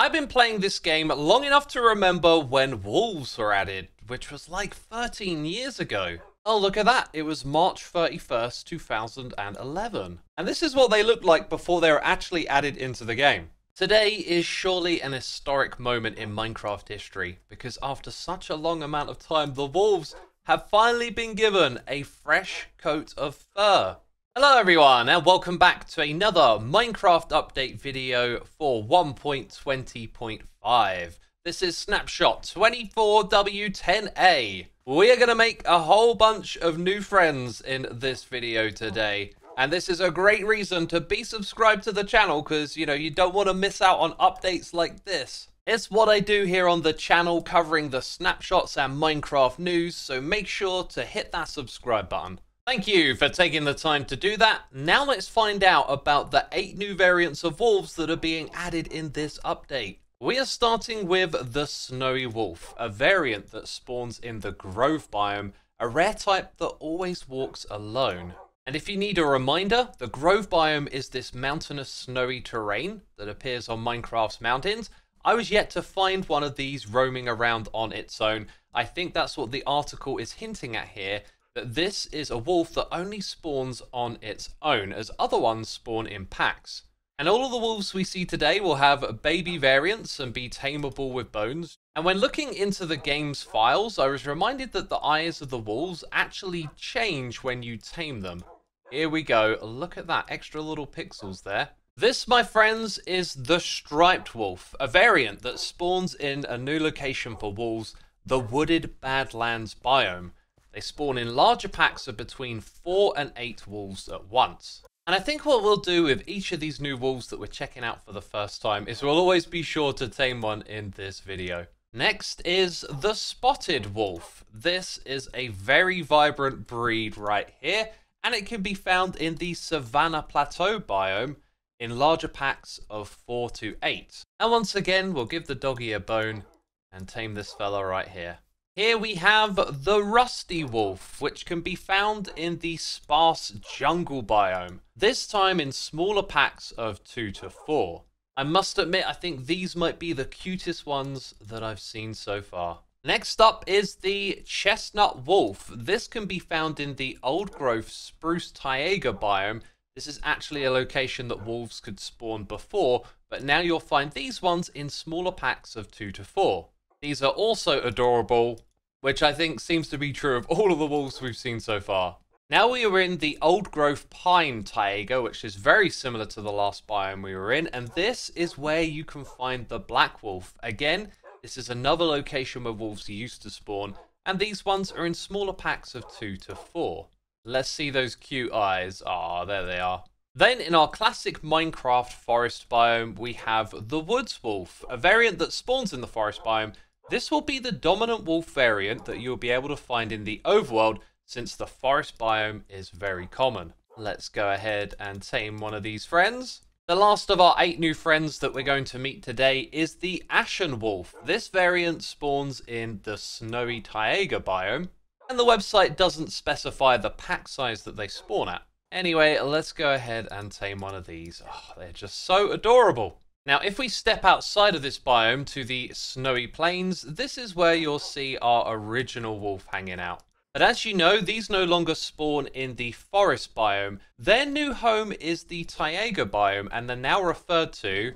I've been playing this game long enough to remember when wolves were added, which was like 13 years ago. Oh, look at that. It was March 31st, 2011. And this is what they looked like before they were actually added into the game. Today is surely an historic moment in Minecraft history because after such a long amount of time, the wolves have finally been given a fresh coat of fur. Hello everyone and welcome back to another Minecraft update video for 1.20.5. This is Snapshot 24W10A. We are going to make a whole bunch of new friends in this video today. And this is a great reason to be subscribed to the channel because, you know, you don't want to miss out on updates like this. It's what I do here on the channel covering the snapshots and Minecraft news, so make sure to hit that subscribe button. Thank you for taking the time to do that. Now let's find out about the 8 new variants of wolves that are being added in this update. We are starting with the Snowy Wolf, a variant that spawns in the Grove biome, a rare type that always walks alone. And if you need a reminder, the Grove biome is this mountainous snowy terrain that appears on Minecraft's mountains. I was yet to find one of these roaming around on its own. I think that's what the article is hinting at here, that this is a wolf that only spawns on its own, as other ones spawn in packs. And all of the wolves we see today will have baby variants and be tameable with bones. And when looking into the game's files, I was reminded that the eyes of the wolves actually change when you tame them. Here we go. Look at that extra little pixels there. This, my friends, is the Striped Wolf, a variant that spawns in a new location for wolves, the Wooded Badlands biome. They spawn in larger packs of between 4 and 8 wolves at once. And I think what we'll do with each of these new wolves that we're checking out for the first time is we'll always be sure to tame one in this video. Next is the Spotted Wolf. This is a very vibrant breed right here and it can be found in the Savannah Plateau biome in larger packs of 4 to 8. And once again, we'll give the doggy a bone and tame this fella right here. Here we have the Rusty Wolf, which can be found in the Sparse Jungle biome, this time in smaller packs of 2 to 4. I must admit, I think these might be the cutest ones that I've seen so far. Next up is the Chestnut Wolf. This can be found in the Old Growth Spruce Taiga biome. This is actually a location that wolves could spawn before, but now you'll find these ones in smaller packs of 2 to 4. These are also adorable, which I think seems to be true of all of the wolves we've seen so far. Now we are in the Old Growth Pine Taiga, which is very similar to the last biome we were in, and this is where you can find the Black Wolf. Again, this is another location where wolves used to spawn, and these ones are in smaller packs of 2 to 4. Let's see those cute eyes. Ah, there they are. Then in our classic Minecraft forest biome, we have the Woods Wolf, a variant that spawns in the forest biome. This will be the dominant wolf variant that you'll be able to find in the overworld since the forest biome is very common. Let's go ahead and tame one of these friends. The last of our eight new friends that we're going to meet today is the Ashen Wolf. This variant spawns in the Snowy Taiga biome, and the website doesn't specify the pack size that they spawn at. Anyway, let's go ahead and tame one of these. Oh, they're just so adorable. Now, if we step outside of this biome to the snowy plains, this is where you'll see our original wolf hanging out. But as you know, these no longer spawn in the forest biome. Their new home is the Taiga biome, and they're now referred to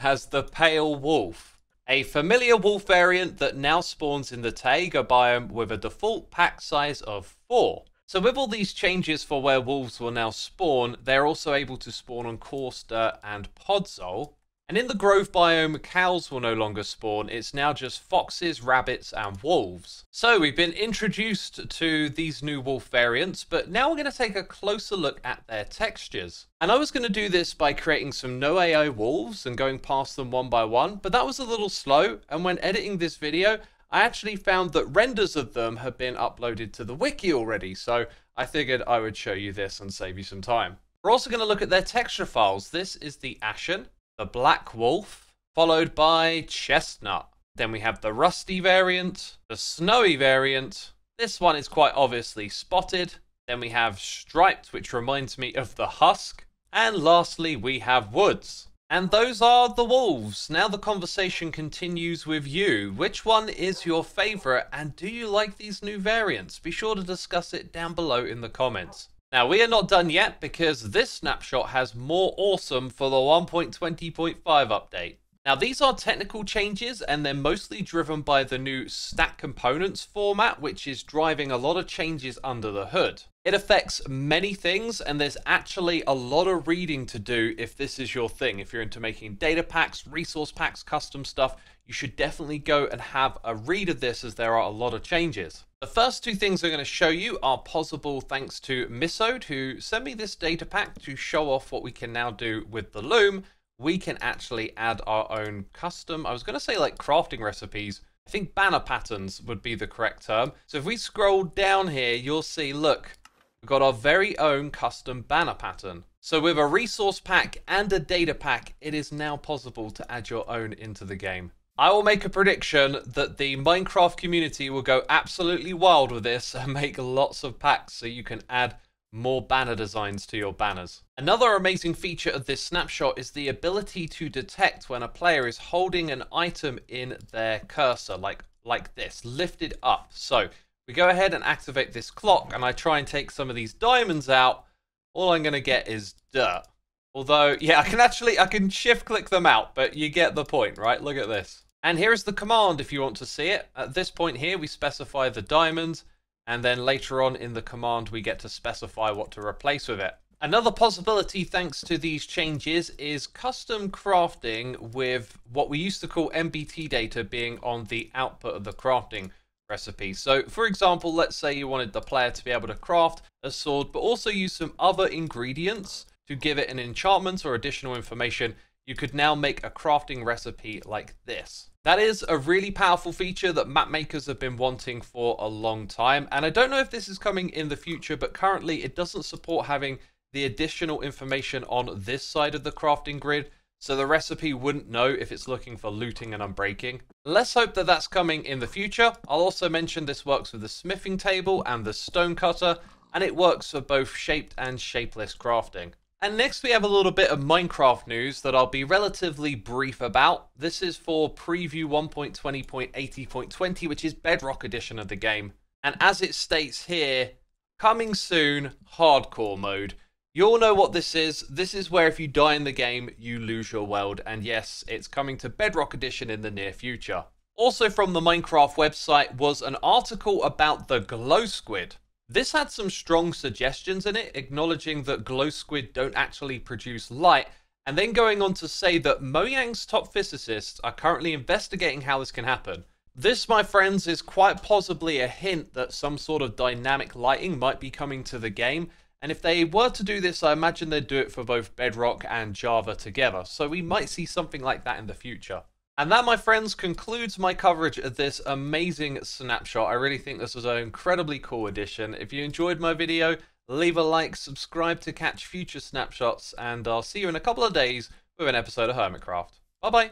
as the Pale Wolf. A familiar wolf variant that now spawns in the Taiga biome with a default pack size of 4. So with all these changes for where wolves will now spawn, they're also able to spawn on coarse dirt and podzol, and in the Grove biome, cows will no longer spawn. It's now just foxes, rabbits, and wolves. So we've been introduced to these new wolf variants, but now we're going to take a closer look at their textures. And I was going to do this by creating some no AI wolves and going past them one by one, but that was a little slow. And when editing this video, I actually found that renders of them have been uploaded to the wiki already. So I figured I would show you this and save you some time. We're also going to look at their texture files. This is the Ashen, the Black Wolf, followed by Chestnut. Then we have the Rusty variant, the Snowy variant. This one is quite obviously spotted. Then we have Striped, which reminds me of the Husk. And lastly, we have Woods. And those are the wolves. Now the conversation continues with you. Which one is your favourite and do you like these new variants? Be sure to discuss it down below in the comments. Now we are not done yet because this snapshot has more awesome for the 1.20.5 update. Now these are technical changes and they're mostly driven by the new stack components format which is driving a lot of changes under the hood. It affects many things and there's actually a lot of reading to do if this is your thing. If you're into making data packs, resource packs, custom stuff, you should definitely go and have a read of this as there are a lot of changes. The first two things I'm going to show you are possible thanks to Misode who sent me this data pack to show off what we can now do with the loom we can actually add our own custom, I was going to say like crafting recipes. I think banner patterns would be the correct term. So if we scroll down here, you'll see, look, we've got our very own custom banner pattern. So with a resource pack and a data pack, it is now possible to add your own into the game. I will make a prediction that the Minecraft community will go absolutely wild with this and make lots of packs so you can add more banner designs to your banners. Another amazing feature of this snapshot is the ability to detect when a player is holding an item in their cursor, like, like this, lifted up. So we go ahead and activate this clock, and I try and take some of these diamonds out. All I'm going to get is dirt. Although, yeah, I can actually, I can shift click them out, but you get the point, right? Look at this. And here is the command if you want to see it. At this point here, we specify the diamonds and then later on in the command we get to specify what to replace with it. Another possibility thanks to these changes is custom crafting with what we used to call NBT data being on the output of the crafting recipe. So for example, let's say you wanted the player to be able to craft a sword but also use some other ingredients to give it an enchantment or additional information you could now make a crafting recipe like this. That is a really powerful feature that map makers have been wanting for a long time. And I don't know if this is coming in the future, but currently it doesn't support having the additional information on this side of the crafting grid. So the recipe wouldn't know if it's looking for looting and unbreaking. Let's hope that that's coming in the future. I'll also mention this works with the smithing table and the stone cutter, and it works for both shaped and shapeless crafting. And next we have a little bit of Minecraft news that I'll be relatively brief about. This is for preview 1.20.80.20, which is Bedrock edition of the game. And as it states here, coming soon, hardcore mode. You all know what this is. This is where if you die in the game, you lose your world. And yes, it's coming to Bedrock edition in the near future. Also from the Minecraft website was an article about the glow squid. This had some strong suggestions in it, acknowledging that glow squid don't actually produce light, and then going on to say that Mojang's top physicists are currently investigating how this can happen. This, my friends, is quite possibly a hint that some sort of dynamic lighting might be coming to the game, and if they were to do this, I imagine they'd do it for both Bedrock and Java together, so we might see something like that in the future. And that, my friends, concludes my coverage of this amazing snapshot. I really think this was an incredibly cool addition. If you enjoyed my video, leave a like, subscribe to catch future snapshots, and I'll see you in a couple of days with an episode of Hermitcraft. Bye-bye.